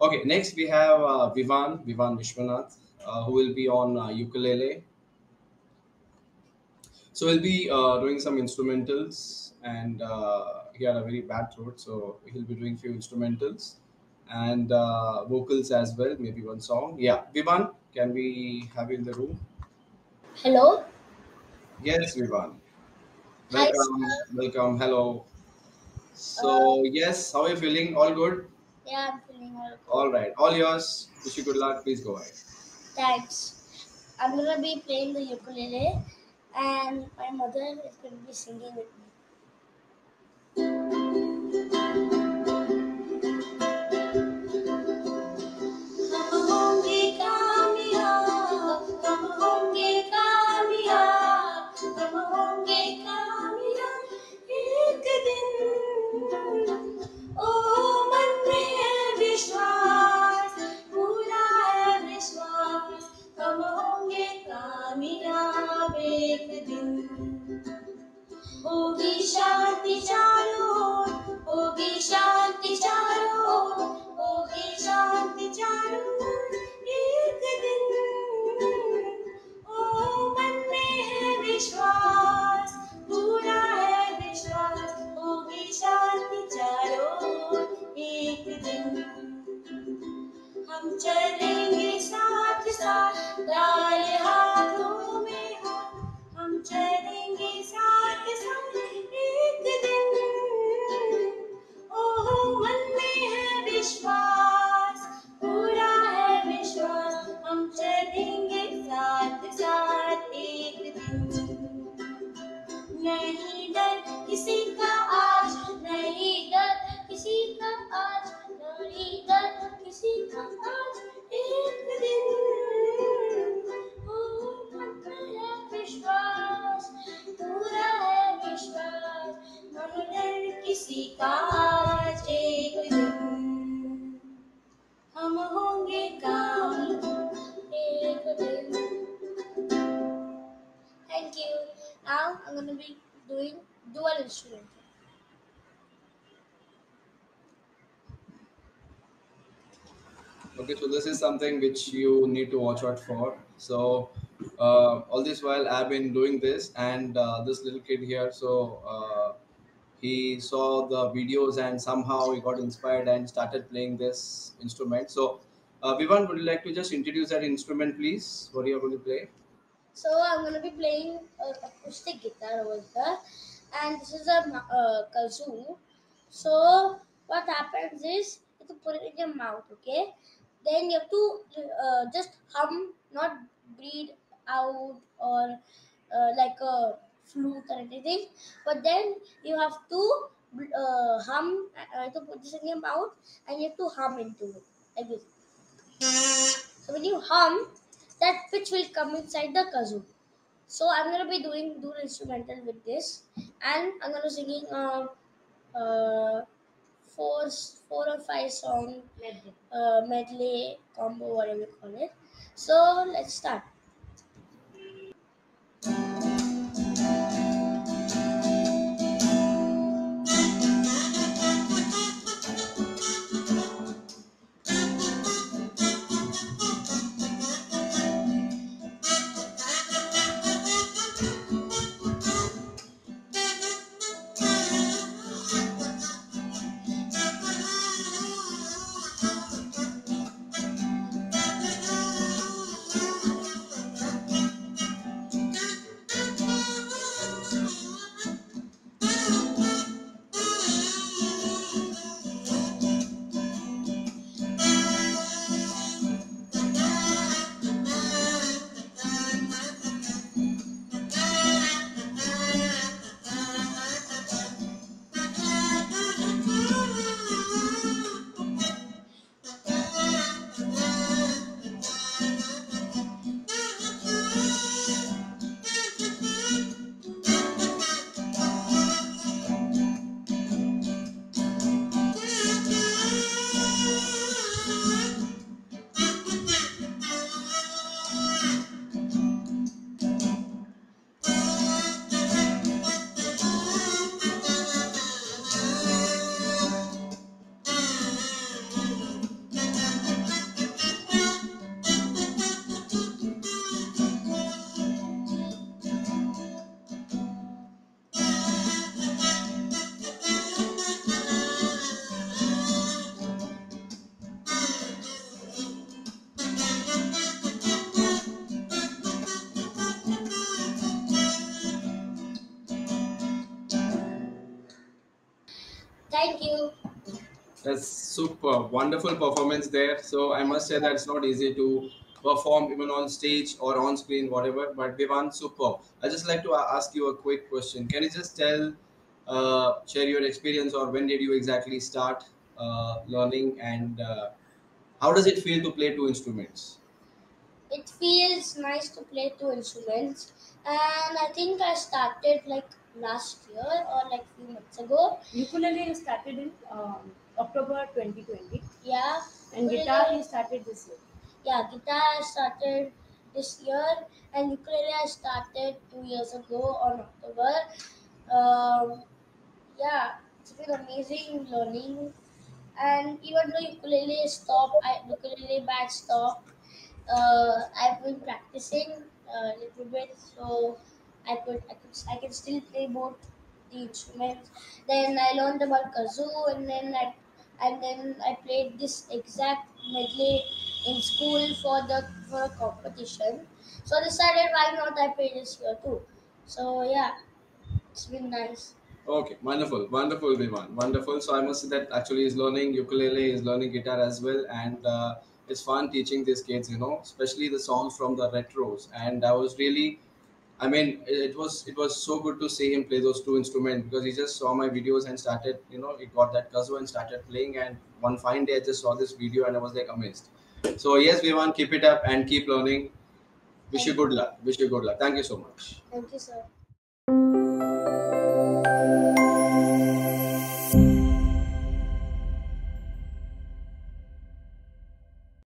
Okay, next we have uh, Vivaan, Vivaan Vishwanath, uh, who will be on uh, ukulele. So he'll be uh, doing some instrumentals, and uh, he had a very bad throat, so he'll be doing few instrumentals and uh, vocals as well, maybe one song. Yeah, Vivaan, can we have you in the room? Hello. Yes, Vivaan. Hi, Welcome, sir. welcome. Hello. So yes, how are you feeling? All good? Yeah, I'm feeling all good. All right, all yours. Wish you good luck. Please go ahead. Thanks. I'm gonna be playing the ukulele, and my mother is gonna be singing with me. नहीं डर, किसी का आज नहीं डर, किसी का आज नहीं डर, किसी का आज एक दिन है विश्वास, पूरा है विश्वास किसी का Now I'm going to be doing dual instrumental. Okay, so this is something which you need to watch out for. So uh, all this while I've been doing this, and uh, this little kid here, so uh, he saw the videos and somehow he got inspired and started playing this instrument. So, uh, Vivaan, would you like to just introduce that instrument, please? What are you going to play? So I'm to be playing an acoustic guitar over here, and this is a uh, kazoo. So what happens is you have to put it in your mouth, okay? Then you have to uh, just hum, not breathe out or uh, like a flute or anything. But then you have to uh, hum, uh, you have to put this in your mouth, and you have to hum into it like this. So when you hum, that pitch will come inside the kazoo. So I'm gonna be doing dual instrumental with this, and I'm gonna singing um uh four four or five song uh, medley combo whatever you call it. So let's start. Thank you. That's super wonderful performance there. So I must say that it's not easy to perform even on stage or on screen, whatever. But Vivaan, super. I just like to ask you a quick question. Can you just tell, uh, share your experience, or when did you exactly start uh, learning, and uh, how does it feel to play two instruments? It feels nice to play two instruments, and I think I started like last year or like few months ago. Ukulele you started in um, October 2020 Yeah, and guitar you started this year. yeah, guitar I started this year, and ukulele I started two years ago on October. Um, yeah, it's been amazing learning. And even though ukulele stopped, I ukulele band stopped. Uh, I've been practicing a little bit, so I could I could I can still play both the instruments. Then I learned about kazoo, and then I and then I played this exact medley in school for the for a competition. So I decided why not I play this here too. So yeah, it's been nice. Okay, wonderful, wonderful, Vivaan, wonderful. So I must say that actually is learning ukulele, is learning guitar as well, and uh, it's fun teaching these kids. You know, especially the songs from the retros. And I was really, I mean, it was it was so good to see him play those two instruments because he just saw my videos and started, you know, he got that kazoo and started playing. And one fine day, I just saw this video and I was like amazed. So yes, Vivaan, keep it up and keep learning. Wish you good luck. Wish you good luck. Thank you so much. Thank you, sir.